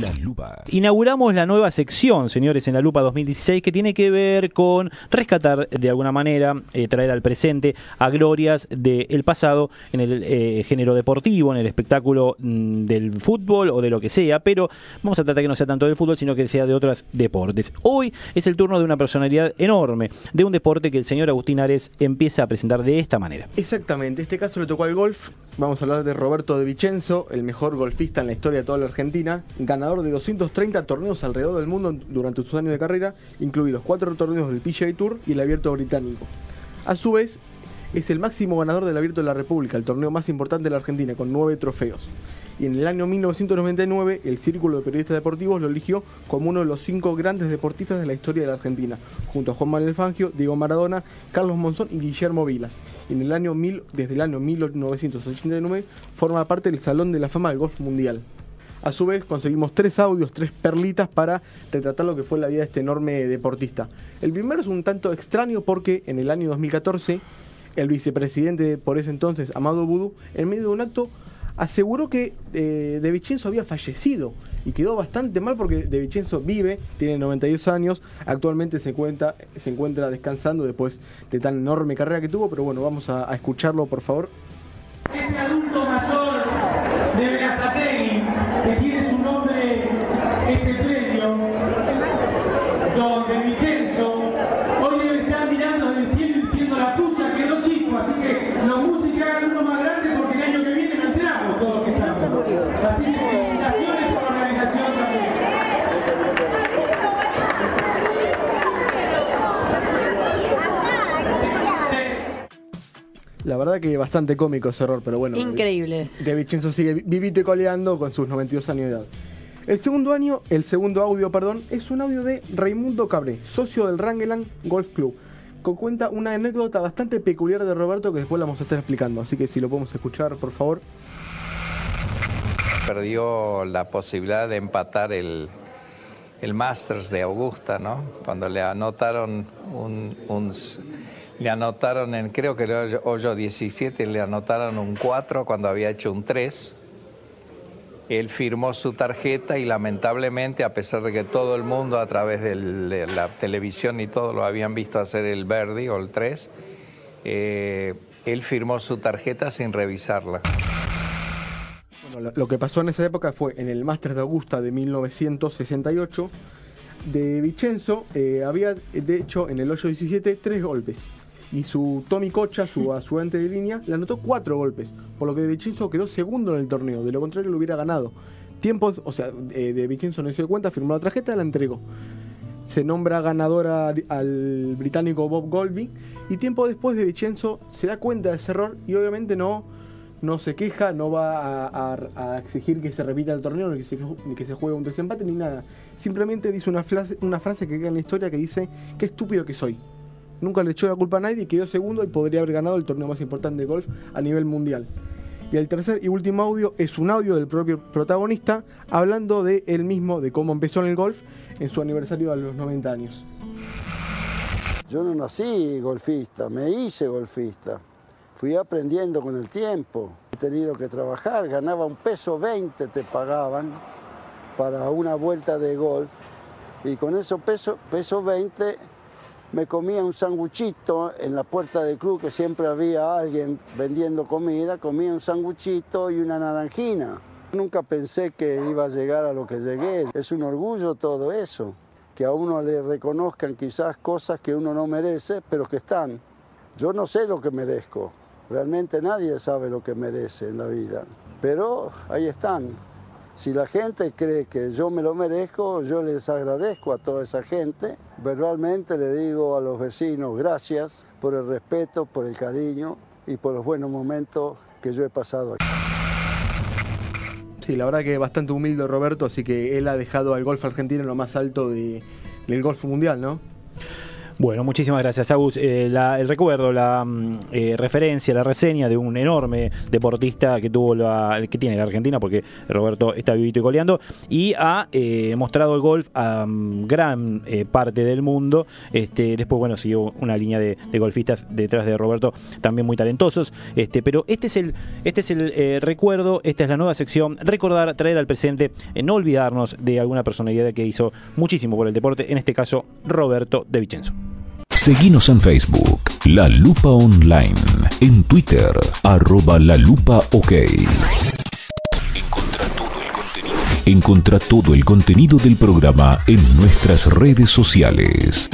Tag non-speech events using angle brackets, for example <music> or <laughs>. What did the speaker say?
La lupa. Inauguramos la nueva sección, señores, en la Lupa 2016, que tiene que ver con rescatar de alguna manera, eh, traer al presente a glorias del pasado en el eh, género deportivo, en el espectáculo mm, del fútbol o de lo que sea, pero vamos a tratar que no sea tanto del fútbol, sino que sea de otros deportes. Hoy es el turno de una personalidad enorme, de un deporte que el señor Agustín Ares empieza a presentar de esta manera. Exactamente, este caso le tocó al golf. Vamos a hablar de Roberto de Vicenzo, el mejor golfista en la historia de toda la Argentina, ganador de 230 torneos alrededor del mundo durante sus años de carrera, incluidos cuatro torneos del PGA Tour y el Abierto Británico. A su vez, es el máximo ganador del Abierto de la República, el torneo más importante de la Argentina, con nueve trofeos. Y en el año 1999, el Círculo de Periodistas Deportivos lo eligió como uno de los cinco grandes deportistas de la historia de la Argentina, junto a Juan Manuel Fangio, Diego Maradona, Carlos Monzón y Guillermo Vilas. En el año mil, desde el año 1989 forma parte del Salón de la Fama del Golf Mundial. A su vez conseguimos tres audios, tres perlitas para retratar lo que fue la vida de este enorme deportista. El primero es un tanto extraño porque en el año 2014 el vicepresidente por ese entonces, Amado Boudou, en medio de un acto aseguró que eh, De Vicenzo había fallecido y quedó bastante mal porque De Vicenzo vive, tiene 92 años, actualmente se encuentra, se encuentra descansando después de tan enorme carrera que tuvo, pero bueno, vamos a escucharlo por favor. Ese adulto mayor de Berazategui, que tiene su nombre este premio, Don De Vicenzo, hoy debe estar mirando desde el cielo y diciendo la pucha quedó chico, así que los músicos hagan uno más grande porque el año que viene no entramos todos los que estamos. Así que felicitaciones por la organización también. La verdad que bastante cómico ese error, pero bueno. Increíble. De Vicenzo sigue vivito y coleando con sus 92 años de edad. El segundo año, el segundo audio, perdón, es un audio de Raimundo Cabré, socio del Rangeland Golf Club, que cuenta una anécdota bastante peculiar de Roberto que después la vamos a estar explicando. Así que si lo podemos escuchar, por favor. Perdió la posibilidad de empatar el, el Masters de Augusta, ¿no? Cuando le anotaron un, le anotaron en, creo que el hoyo, hoyo 17, le anotaron un 4 cuando había hecho un 3. Él firmó su tarjeta y lamentablemente, a pesar de que todo el mundo a través de la televisión y todo lo habían visto hacer el Verdi o el 3, eh, él firmó su tarjeta sin revisarla. Bueno, lo, que pasó en esa época fue en el Masters de Augusta de 1968. De Vicenzo eh, había, de hecho, en el hoyo 17, tres golpes. Y su Tommy Cocha, su <laughs> ayudante de línea, le anotó cuatro golpes. Por lo que De Vicenzo quedó segundo en el torneo. De lo contrario, lo hubiera ganado. Tiempos, o sea, eh, De Vicenzo no se dio cuenta, firmó la tarjeta, la entregó. Se nombra ganadora al- al británico Bob Golby. Y tiempo después de Vicenzo se da cuenta de ese error y obviamente no, no se queja, no va a, exigir que se repita el torneo, ni que se, ni que se juegue un desempate, ni nada. Simplemente dice una frase, una frase que queda en la historia que dice, qué estúpido que soy. Nunca le echó la culpa a nadie, quedó segundo y podría haber ganado el torneo más importante de golf a nivel mundial. Y el tercer y último audio es un audio del propio protagonista hablando de él mismo, de cómo empezó en el golf en su aniversario a los 90 años. Yo no nací golfista, me hice golfista. Fui aprendiendo con el tiempo. He tenido que trabajar, ganaba un peso 20, te pagaban para una vuelta de golf. Y con esos peso, peso 20 me comía un sanguchito en la puerta del club, que siempre había alguien vendiendo comida, comía un sanguchito y una naranjina. Nunca pensé que iba a llegar a lo que llegué. Es un orgullo todo eso, que a uno le reconozcan quizás cosas que uno no merece, pero que están. Yo no sé lo que merezco, realmente nadie sabe lo que merece en la vida, pero ahí están. Si la gente cree que yo me lo merezco, yo les agradezco a toda esa gente. Verbalmente le digo a los vecinos gracias por el respeto, por el cariño y por los buenos momentos que yo he pasado aquí. Sí, la verdad que bastante humilde Roberto, así que él ha dejado al golf argentino en lo más alto de- del golf mundial, ¿no? Bueno, muchísimas gracias, Agus. Eh, la- el recuerdo, la mm, eh, referencia, la reseña de un enorme deportista que tuvo la, que tiene la Argentina, porque Roberto está vivito y coleando, y ha eh, mostrado el golf a mm, gran eh, parte del mundo. Este, después, bueno, siguió una línea de, golfistas detrás de Roberto, también muy talentosos. Este, pero este es el, este es el recuerdo, esta es la nueva sección. Recordar, traer al presente, no olvidarnos de alguna personalidad que hizo muchísimo por el deporte, en este caso, Roberto De Vicenzo. Seguinos en Facebook, La Lupa Online, en Twitter, arroba La Lupa OK. Encontrá todo el contenido del programa en nuestras redes sociales.